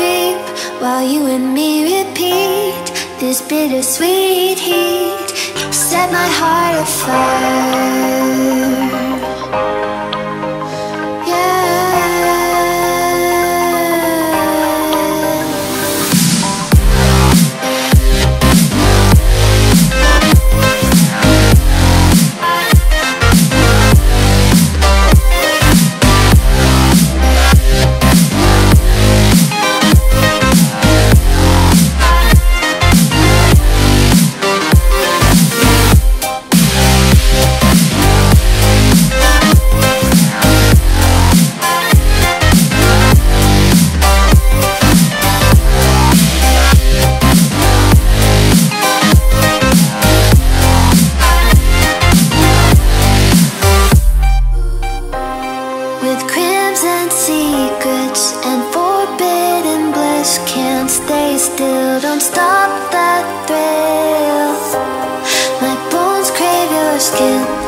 creep While you and me repeat This bittersweet heat. Set my heart afire. With crimson secrets and forbidden bliss Can't stay still, don't stop that thrill. My bones crave your skin,